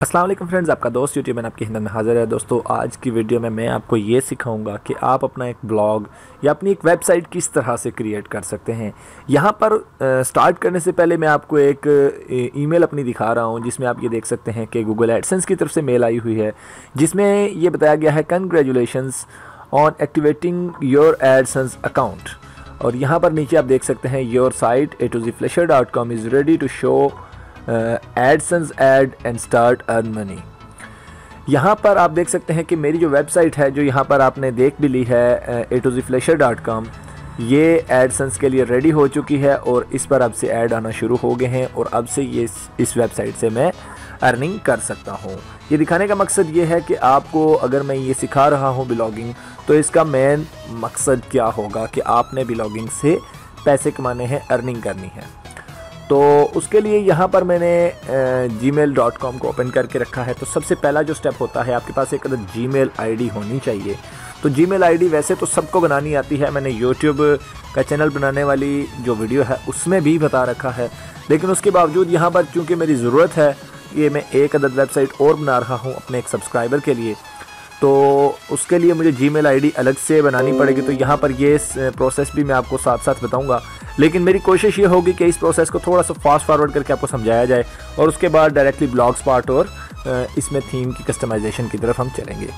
Aslam friends आपका दोस्त YouTube में आपकी हिंदन में हाजिर है। दोस्तों आज की वीडियो में मैं आपको ये सिखाऊँगा कि आप अपना एक ब्लॉग या अपनी एक वेबसाइट किस तरह से क्रिएट कर सकते हैं। यहाँ पर आ, स्टार्ट करने से पहले मैं आपको एक ईमेल अपनी दिखा रहा हूँ जिसमें आप ये देख सकते हैं कि गूगल एडसेंस की तरफ़ से मेल आई हुई है जिसमें ये बताया गया है congratulation on activating your AdSense account और यहाँ पर नीचे आप देख सकते हैं your site A two G flasher dot com is ready to show AdSense ad and start earn money यहाँ पर आप देख सकते हैं कि मेरी जो वेबसाइट है, जो यहाँ पर आपने देख भी ली है A two G flasher dot com ये एडसन्स के लिए रेडी हो चुकी है और इस पर अब से ऐड आना शुरू हो गए हैं और अब से ये इस वेबसाइट से मैं अर्निंग कर सकता हूँ। ये दिखाने का मकसद ये है कि आपको अगर मैं ये सिखा रहा हूँ ब्लॉगिंग तो इसका मेन मकसद क्या होगा कि आपने ब्लॉगिंग से पैसे कमाने हैं अर्निंग करनी है। तो उसके लिए यहाँ पर मैंने जी मेल डॉट कॉम को ओपन करके रखा है। तो सबसे पहला जो स्टेप होता है, आपके पास एक other Gmail I D होनी चाहिए। तो जी मेल आई डी वैसे तो सबको बनानी आती है। मैंने यूट्यूब का चैनल बनाने वाली जो वीडियो है, उसमें भी बता रखा है। लेकिन उसके बावजूद यहाँ पर, चूँकि मेरी ज़रूरत है, ये मैं एक अदद वेबसाइट और बना रहा हूँ अपने एक सब्सक्राइबर के लिए। तो उसके लिए मुझे जी मेल अलग से बनानी पड़ेगी तो यहाँ पर ये प्रोसेस भी मैं आपको साथ साथ बताऊँगा। लेकिन मेरी कोशिश ये होगी कि इस प्रोसेस को थोड़ा सा फास्ट फॉरवर्ड करके आपको समझाया जाए, और उसके बाद डायरेक्टली ब्लॉग्स पार्ट और इसमें थीम की कस्टमाइजेशन की तरफ़ हम चलेंगे।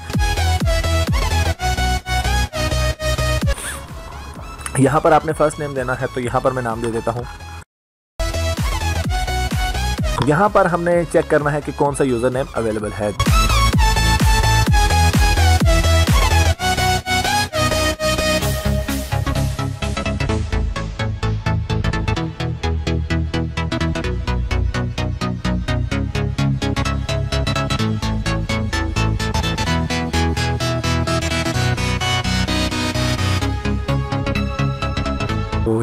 यहाँ पर आपने फ़र्स्ट नेम देना है तो यहाँ पर मैं नाम दे देता हूँ। यहाँ पर हमने चेक करना है कि कौन सा यूज़र नेम अवेलेबल है।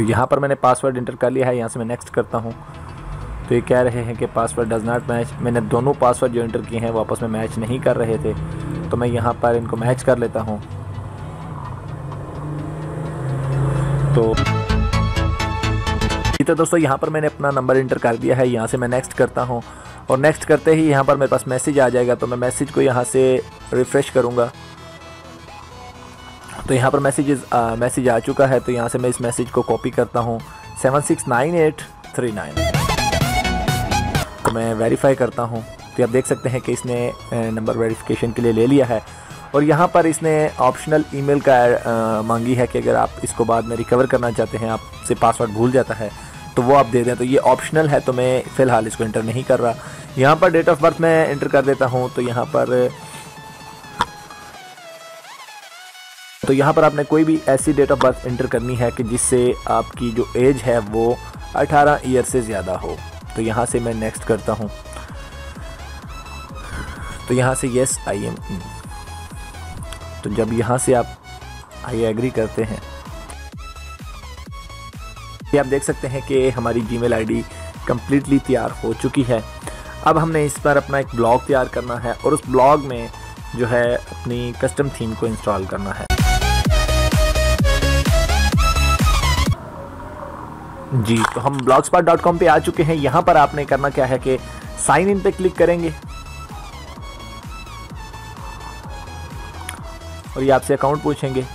यहाँ पर मैंने पासवर्ड इंटर कर लिया है, यहाँ से मैं नेक्स्ट करता हूँ। तो ये कह रहे हैं कि पासवर्ड डज नॉट मैच मैंने दोनों पासवर्ड जो इंटर किए हैं वो आपस में मैच नहीं कर रहे थे। तो मैं यहाँ पर इनको मैच कर लेता हूँ। तो तो दोस्तों, यहाँ पर मैंने अपना नंबर इंटर कर दिया है, यहाँ से मैं नेक्स्ट करता हूँ। और नेक्स्ट करते ही यहाँ पर मेरे पास मैसेज आ जाएगा तो मैं मैसेज को यहाँ से रिफ़्रेश करूँगा। तो यहाँ पर मैसेज मैसेज आ चुका है तो यहाँ से मैं इस मैसेज को कॉपी करता हूँ। Seven six nine eight three nine तो मैं वेरीफाई करता हूँ। तो आप देख सकते हैं कि इसने नंबर वेरिफिकेशन के लिए ले लिया है। और यहाँ पर इसने ऑप्शनल ईमेल का आ, मांगी है कि अगर आप इसको बाद में रिकवर करना चाहते हैं आपसे पासवर्ड भूल जाता है तो वो आप दे दें। तो ये ऑप्शनल है तो मैं फ़िलहाल इसको इंटर नहीं कर रहा। यहाँ पर डेट ऑफ़ बर्थ मैं इंटर कर देता हूँ। तो यहाँ पर तो यहाँ पर आपने कोई भी ऐसी डेट ऑफ़ बर्थ इंटर करनी है कि जिससे आपकी जो एज है वो 18 ईयर से ज़्यादा हो। तो यहाँ से मैं नेक्स्ट करता हूँ। तो यहाँ से यस आई एम तो जब यहाँ से आप आई एग्री करते हैं, ये आप देख सकते हैं कि हमारी जीमेल आईडी कंप्लीटली तैयार हो चुकी है। अब हमने इस पर अपना एक ब्लॉग तैयार करना है और उस ब्लॉग में जो है अपनी कस्टम थीम को इंस्टॉल करना है। जी तो हम blogspot.com पे आ चुके हैं। यहाँ पर आपने करना क्या है कि साइन इन पे क्लिक करेंगे। और ये आपसे अकाउंट पूछेंगे।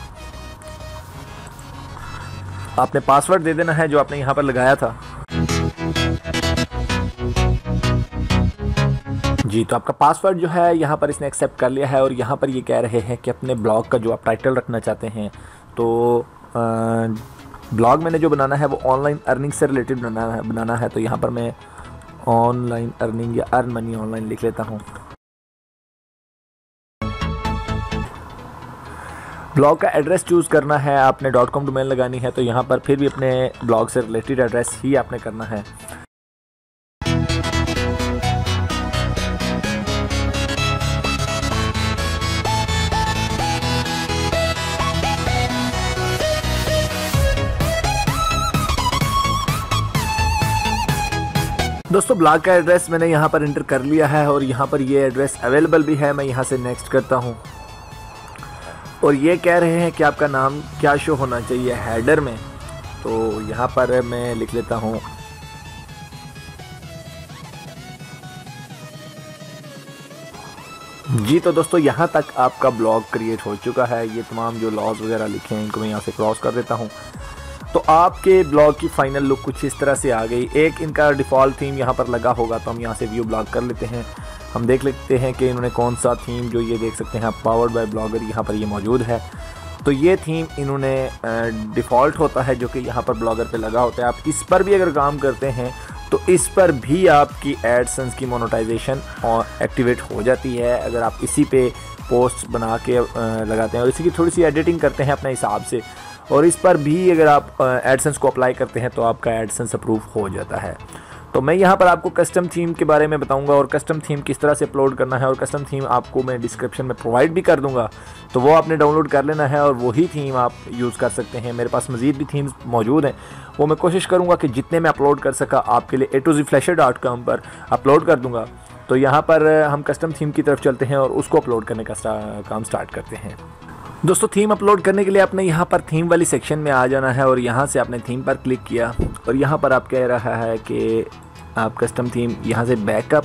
आपने पासवर्ड दे देना है जो आपने यहाँ पर लगाया था। जी तो आपका पासवर्ड जो है, यहाँ पर इसने एक्सेप्ट कर लिया है और यहाँ पर ये कह रहे हैं कि अपने ब्लॉग का जो आप टाइटल रखना चाहते हैं तो ब्लॉग मैंने जो बनाना है वो ऑनलाइन अर्निंग से रिलेटेड बनाना है बनाना है तो यहाँ पर मैं ऑनलाइन अर्निंग या अर्न मनी ऑनलाइन लिख लेता हूँ। ब्लॉग का एड्रेस चूज़ करना है, आपने डॉट कॉम डोमेन लगानी है तो यहाँ पर फिर भी अपने ब्लॉग से रिलेटेड एड्रेस ही आपने करना है। दोस्तों ब्लॉग का एड्रेस मैंने यहाँ पर इंटर कर लिया है और यहाँ पर ये एड्रेस अवेलेबल भी है, मैं यहाँ से नेक्स्ट करता हूँ। और ये कह रहे हैं कि आपका नाम क्या शो होना चाहिए हेडर में? तो यहाँ पर मैं लिख लेता हूँ। जी तो दोस्तों, यहाँ तक आपका ब्लॉग क्रिएट हो चुका है। ये तमाम जो लॉज वगैरह लिखे हैं, इनको मैं यहाँ से क्रॉस कर देता हूँ। तो आपके ब्लॉग की फाइनल लुक कुछ इस तरह से आ गई। एक इनका डिफ़ॉल्ट थीम यहाँ पर लगा होगा तो हम यहाँ से व्यू ब्लॉग कर लेते हैं। हम देख लेते हैं कि इन्होंने कौन सा थीम जो ये देख सकते हैं पावर्ड बाय ब्लॉगर यहाँ पर ये मौजूद है। तो ये थीम इन्होंने डिफ़ॉल्ट होता है जो कि यहाँ पर ब्लॉगर पे लगा होता है। आप इस पर भी अगर काम करते हैं तो इस पर भी आपकी एडसन्स की मोनोटाइजेशन और एक्टिवेट हो जाती है। अगर आप इसी पे पोस्ट बना के लगाते हैं और इसी की थोड़ी सी एडिटिंग करते हैं अपने हिसाब से और इस पर भी अगर आप एडसेंस को अप्लाई करते हैं तो आपका एडसेंस अप्रूव हो जाता है। तो मैं यहाँ पर आपको कस्टम थीम के बारे में बताऊँगा और कस्टम थीम किस तरह से अपलोड करना है और कस्टम थीम आपको मैं डिस्क्रिप्शन में प्रोवाइड भी कर दूँगा। तो वो आपने डाउनलोड कर लेना है और वही थीम आप यूज़ कर सकते हैं। मेरे पास मज़ीद भी थीम्स मौजूद हैं। वो मैं कोशिश करूँगा कि जितने मैं अपलोड कर सका, आपके लिए A two G flasher dot com पर अपलोड कर दूँगा। तो यहाँ पर हम कस्टम थीम की तरफ़ चलते हैं और उसको अपलोड करने का काम स्टार्ट करते हैं। दोस्तों थीम अपलोड करने के लिए आपने यहाँ पर थीम वाली सेक्शन में आ जाना है और यहाँ से आपने थीम पर क्लिक किया और यहाँ पर आप कह रहा है कि आप कस्टम थीम यहाँ से बैकअप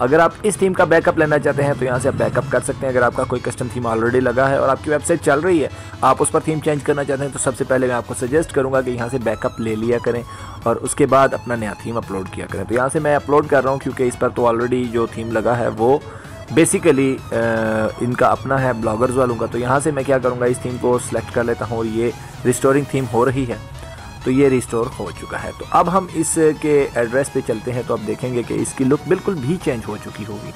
अगर आप इस थीम का बैकअप लेना चाहते हैं तो यहाँ से आप बैकअप कर सकते हैं। अगर आपका कोई कस्टम थीम ऑलरेडी लगा है और आपकी वेबसाइट चल रही है, आप उस पर थीम चेंज करना चाहते हैं तो सबसे पहले मैं आपको सजेस्ट करूँगा कि यहाँ से बैकअप ले लिया करें और उसके बाद अपना नया थीम अपलोड किया करें। तो यहाँ से मैं अपलोड कर रहा हूँ, क्योंकि इस पर तो ऑलरेडी जो थीम लगा है, वो बेसिकली इनका अपना है ब्लॉगर्स वालों का। तो यहाँ से मैं क्या करूँगा, इस थीम को सिलेक्ट कर लेता हूँ और ये रिस्टोरिंग थीम हो रही है। तो ये रिस्टोर हो चुका है। तो अब हम इसके एड्रेस पे चलते हैं। तो आप देखेंगे कि इसकी लुक बिल्कुल भी चेंज हो चुकी होगी।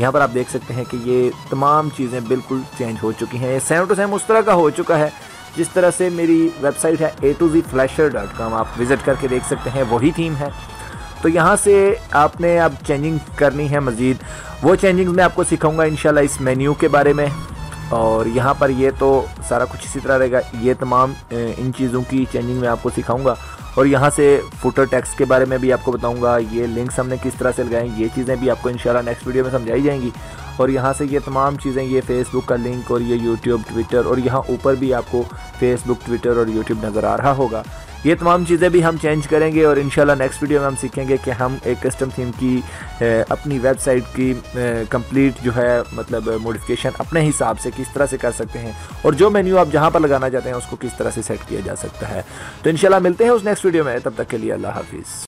यहाँ पर आप देख सकते हैं कि ये तमाम चीज़ें बिल्कुल चेंज हो चुकी हैं। सेम टू सेम उस तरह का हो चुका है, जिस तरह से मेरी वेबसाइट है A two G flasher dot com आप विज़िट करके देख सकते हैं, वही थीम है। तो यहाँ से आपने अब चेंजिंग करनी है मज़ीद। वो चेंजिंग मैं आपको सिखाऊँगा इंशाल्लाह इस मेन्यू के बारे में। और यहाँ पर ये तो सारा कुछ इसी तरह रहेगा। ये तमाम इन चीज़ों की चेंजिंग मैं आपको सिखाऊँगा। और यहाँ से फुटर टैक्स के बारे में भी आपको बताऊँगा। ये लिंक्स हमने किस तरह से लगाए ये चीज़ें भी आपको इंशाल्लाह नेक्स्ट वीडियो में समझाई जाएँगी। और यहाँ से ये तमाम चीज़ें, ये फेसबुक का लिंक और ये यूट्यूब ट्विटर और यहाँ ऊपर भी आपको फेसबुक ट्विटर और यूट्यूब नज़र आ रहा होगा। ये तमाम चीज़ें भी हम चेंज करेंगे और इन नेक्स्ट वीडियो में हम सीखेंगे कि हम एक कस्टम थीम की अपनी वेबसाइट की कंप्लीट जो है मतलब मोडिफिकेशन अपने हिसाब से किस तरह से कर सकते हैं और जो मेन्यू आप जहाँ पर लगाना चाहते हैं उसको किस तरह से सेट किया जा सकता है। तो इन मिलते हैं उस नेक्स्ट वीडियो में, तब तक के लिए अल्लाह हाफिज़।